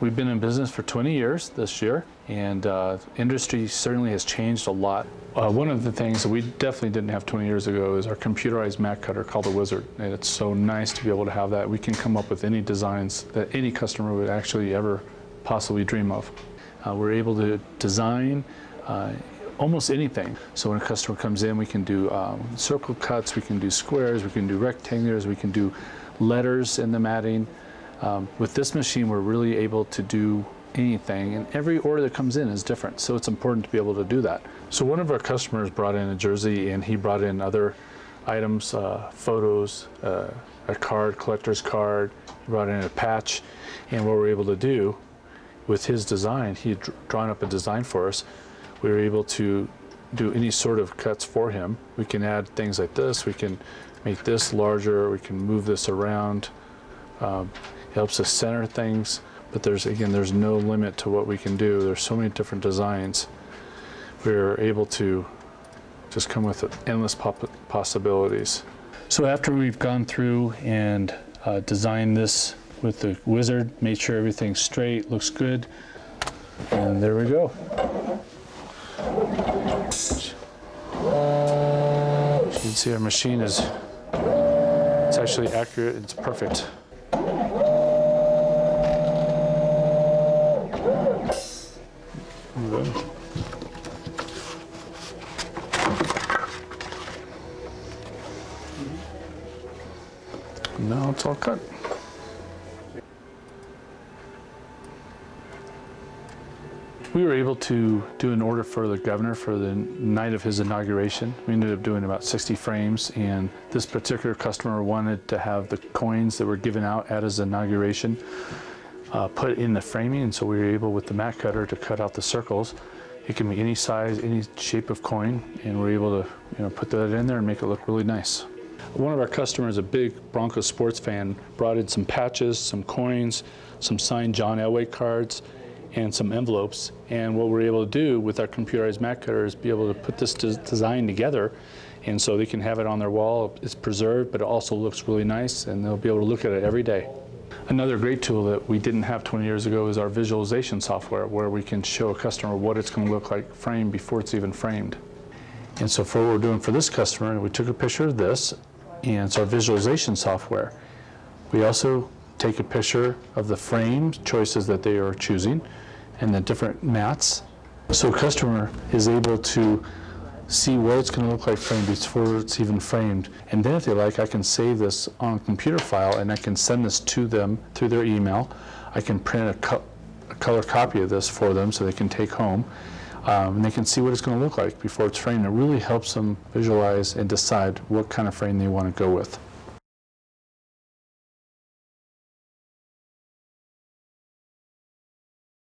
We've been in business for 20 years this year, and uh, industry certainly has changed a lot. Uh, one of the things that we definitely didn't have 20 years ago is our computerized mat cutter called the Wizard, and it's so nice to be able to have that. We can come up with any designs that any customer would actually ever possibly dream of. Uh, we're able to design uh, almost anything. So when a customer comes in, we can do um, circle cuts, we can do squares, we can do rectangulars, we can do letters in the matting. Um, with this machine, we're really able to do anything, and every order that comes in is different, so it's important to be able to do that. So one of our customers brought in a jersey, and he brought in other items, uh, photos, uh, a card, collector's card, he brought in a patch, and what we're able to do with his design, he had drawn up a design for us, we were able to do any sort of cuts for him. We can add things like this, we can make this larger, we can move this around. Um, it helps us center things, but there's again, there's no limit to what we can do. There's so many different designs. We're able to just come with endless possibilities. So after we've gone through and uh, designed this with the wizard, made sure everything's straight, looks good, and there we go. You can see our machine is, it's actually accurate, it's perfect. Now it's all cut. We were able to do an order for the governor for the night of his inauguration. We ended up doing about 60 frames, and this particular customer wanted to have the coins that were given out at his inauguration uh, put in the framing, and so we were able with the mat cutter to cut out the circles. It can be any size, any shape of coin, and we're able to you know, put that in there and make it look really nice. One of our customers, a big Broncos sports fan, brought in some patches, some coins, some signed John Elway cards, and some envelopes. And what we're able to do with our computerized mat cutter is be able to put this des design together and so they can have it on their wall. It's preserved, but it also looks really nice and they'll be able to look at it every day. Another great tool that we didn't have 20 years ago is our visualization software where we can show a customer what it's going to look like framed before it's even framed. And so for what we're doing for this customer, we took a picture of this and it's our visualization software. We also take a picture of the frame choices that they are choosing and the different mats. So customer is able to see what it's going to look like framed before it's even framed. And then if they like, I can save this on a computer file and I can send this to them through their email. I can print a, co a color copy of this for them so they can take home. Um, and they can see what it's going to look like before it's framed. It really helps them visualize and decide what kind of frame they want to go with.